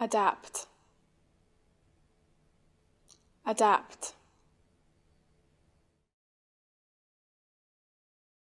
adapt. Adapt.